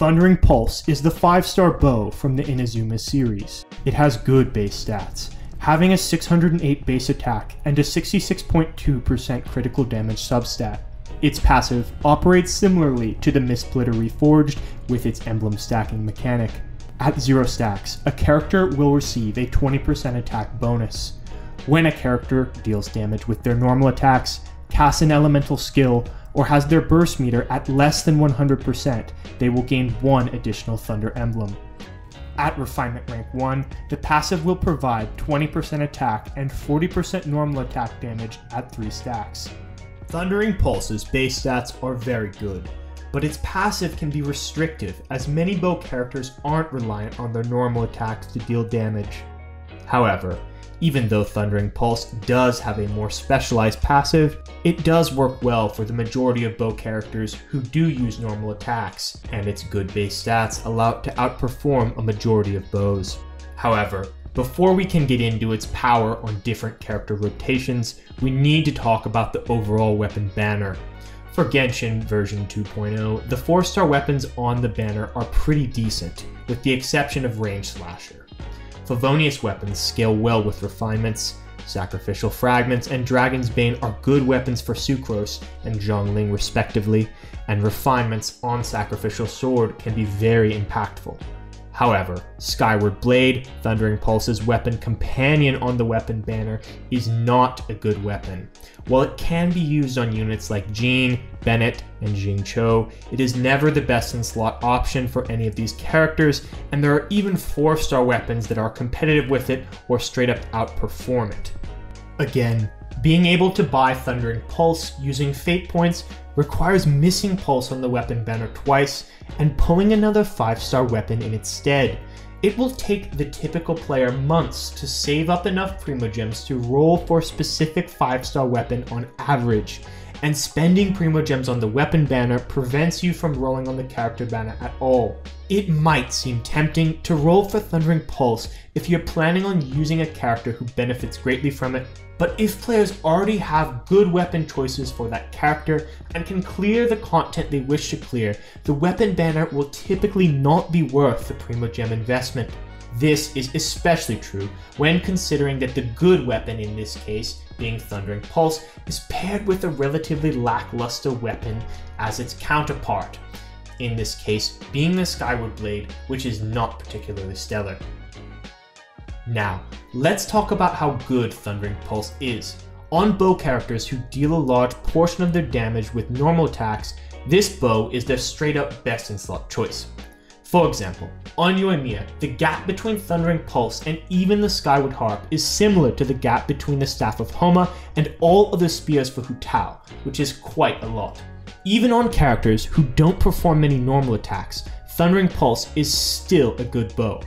Thundering Pulse is the 5-star bow from the Inazuma series. It has good base stats, having a 608 base attack and a 66.2% critical damage substat. Its passive operates similarly to the Mistsplitter Reforged with its emblem stacking mechanic. At 0 stacks, a character will receive a 20% attack bonus. When a character deals damage with their normal attacks, casts an elemental skill, or has their burst meter at less than 100%, they will gain one additional Thunder Emblem. At Refinement Rank 1, the passive will provide 20% attack and 40% normal attack damage at 3 stacks. Thundering Pulse's base stats are very good, but its passive can be restrictive as many bow characters aren't reliant on their normal attacks to deal damage. However, even though Thundering Pulse does have a more specialized passive, it does work well for the majority of bow characters who do use normal attacks, and its good base stats allow it to outperform a majority of bows. However, before we can get into its power on different character rotations, we need to talk about the overall weapon banner. For Genshin version 2.0, the 4 star weapons on the banner are pretty decent, with the exception of Rainslasher. Favonius weapons scale well with refinements. Sacrificial Fragments and Dragon's Bane are good weapons for Sucrose and Xiangling respectively, and refinements on Sacrificial Sword can be very impactful. However, Skyward Blade, Thundering Pulse's weapon companion on the weapon banner, is not a good weapon. While it can be used on units like Jean, Bennett, and Xingqiu, it is never the best in slot option for any of these characters, and there are even 4 star weapons that are competitive with it or straight up outperform it. Again, being able to buy Thundering Pulse using Fate points requires missing Pulse on the weapon banner twice and pulling another 5 star weapon in its stead. It will take the typical player months to save up enough Primogems to roll for a specific 5 star weapon on average, and spending Primogems on the weapon banner prevents you from rolling on the character banner at all. It might seem tempting to roll for Thundering Pulse if you're planning on using a character who benefits greatly from it, but if players already have good weapon choices for that character and can clear the content they wish to clear, the weapon banner will typically not be worth the Primogem investment. This is especially true when considering that the good weapon in this case, being Thundering Pulse, is paired with a relatively lackluster weapon as its counterpart, in this case being the Skyward Blade, which is not particularly stellar. Now, let's talk about how good Thundering Pulse is. On bow characters who deal a large portion of their damage with normal attacks, this bow is their straight up best in slot choice. For example, on Yoimiya, the gap between Thundering Pulse and even the Skyward Harp is similar to the gap between the Staff of Homa and all other spears for Hu Tao, which is quite a lot. Even on characters who don't perform many normal attacks, Thundering Pulse is still a good bow.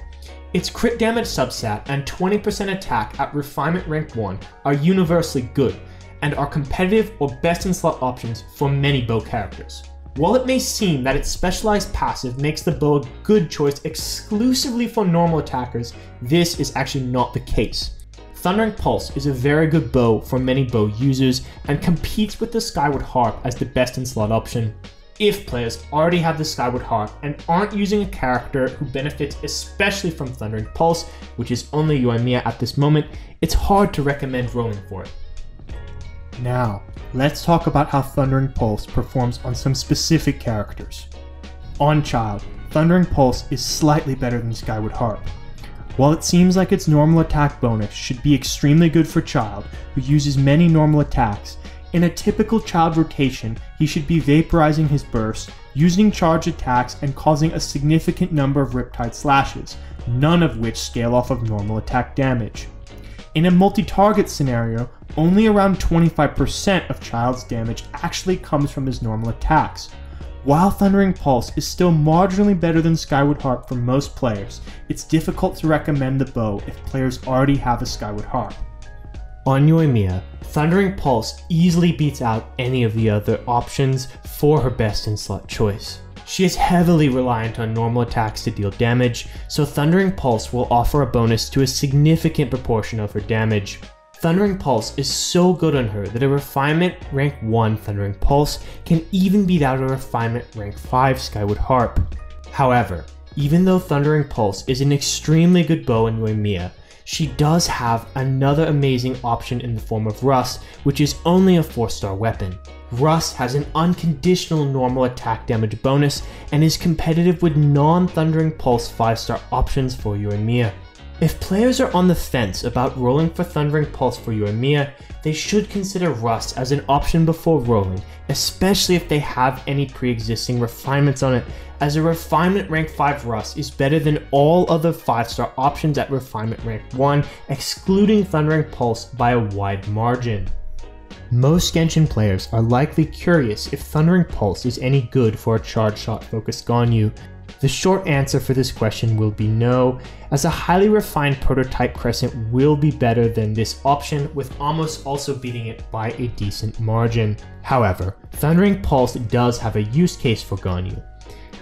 Its crit damage substat and 20% attack at Refinement Rank 1 are universally good, and are competitive or best in slot options for many bow characters. While it may seem that its specialized passive makes the bow a good choice exclusively for normal attackers, this is actually not the case. Thundering Pulse is a very good bow for many bow users and competes with the Skyward Harp as the best in slot option if players already have the Skyward Harp and aren't using a character who benefits especially from Thundering Pulse, which is only Yoimiya at this moment, it's hard to recommend rolling for it. Now, let's talk about how Thundering Pulse performs on some specific characters. On Childe, Thundering Pulse is slightly better than Skyward Harp. While it seems like its normal attack bonus should be extremely good for Childe, who uses many normal attacks, in a typical Childe rotation, he should be vaporizing his burst, using charge attacks, and causing a significant number of Riptide slashes, none of which scale off of normal attack damage. In a multi-target scenario, only around 25% of Childe's damage actually comes from his normal attacks. While Thundering Pulse is still marginally better than Skyward Harp for most players, it's difficult to recommend the bow if players already have a Skyward Harp. On Yoimiya, Thundering Pulse easily beats out any of the other options for her best in slot choice. She is heavily reliant on normal attacks to deal damage, so Thundering Pulse will offer a bonus to a significant proportion of her damage. Thundering Pulse is so good on her that a Refinement Rank 1 Thundering Pulse can even beat out a Refinement Rank 5 Skyward Harp. However, even though Thundering Pulse is an extremely good bow in Yoimiya, she does have another amazing option in the form of Rust, which is only a 4 star weapon. Rust has an unconditional normal attack damage bonus and is competitive with non Thundering Pulse 5 star options for Yoimiya. If players are on the fence about rolling for Thundering Pulse for Yoimiya, they should consider Rust as an option before rolling, especially if they have any pre-existing refinements on it, as a Refinement Rank 5 Rust is better than all other 5-star options at Refinement Rank 1, excluding Thundering Pulse by a wide margin. Most Genshin players are likely curious if Thundering Pulse is any good for a charge shot focused Ganyu, the short answer for this question will be no, as a highly refined prototype Crescent will be better than this option with Amos' also beating it by a decent margin. However, Thundering Pulse does have a use case for Ganyu.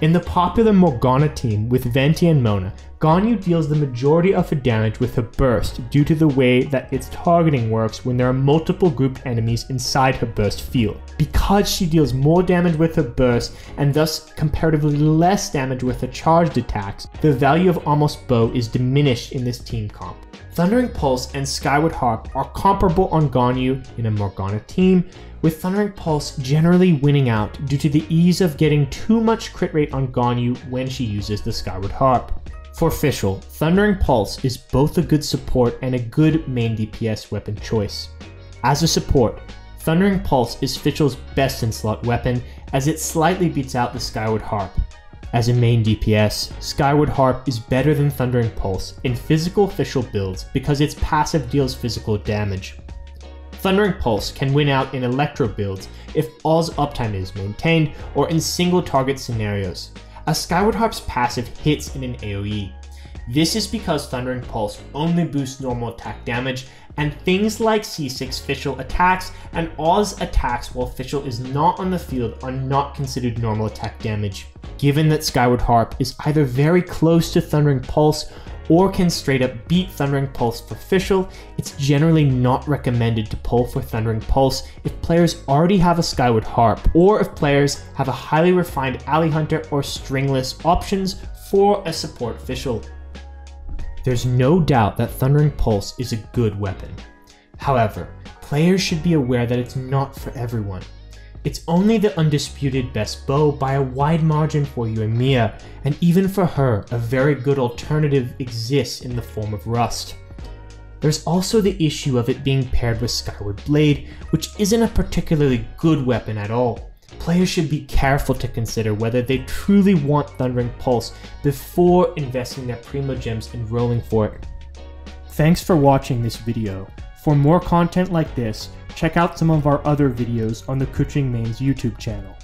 In the popular Morgana team with Venti and Mona, Ganyu deals the majority of her damage with her burst due to the way that its targeting works when there are multiple grouped enemies inside her burst field. Because she deals more damage with her burst and thus comparatively less damage with her charged attacks, the value of Amos' Bow is diminished in this team comp. Thundering Pulse and Skyward Harp are comparable on Ganyu in a Morgana team, with Thundering Pulse generally winning out due to the ease of getting too much crit rate on Ganyu when she uses the Skyward Harp. For Fischl, Thundering Pulse is both a good support and a good main DPS weapon choice. As a support, Thundering Pulse is Fischl's best in slot weapon as it slightly beats out the Skyward Harp, as a main DPS, Skyward Harp is better than Thundering Pulse in physical Fischl builds because its passive deals physical damage. Thundering Pulse can win out in Electro builds if Oz's uptime is maintained or in single target scenarios, as Skyward Harp's passive hits in an AoE. This is because Thundering Pulse only boosts normal attack damage and things like C6 Fischl attacks and Oz attacks while Fischl is not on the field are not considered normal attack damage. Given that Skyward Harp is either very close to Thundering Pulse or can straight up beat Thundering Pulse for Fischl, it's generally not recommended to pull for Thundering Pulse if players already have a Skyward Harp, or if players have a highly refined Alley Hunter or Stringless options for a support Fischl. There's no doubt that Thundering Pulse is a good weapon. However, players should be aware that it's not for everyone. It's only the undisputed best bow by a wide margin for Yoimiya, and even for her, a very good alternative exists in the form of Rust. There's also the issue of it being paired with Skyward Blade, which isn't a particularly good weapon at all players should be careful to consider whether they truly want Thundering Pulse before investing their Primogems and rolling for it. Thanks for watching this video. For more content like this, check out some of our other videos on the Keqing Mains YouTube channel.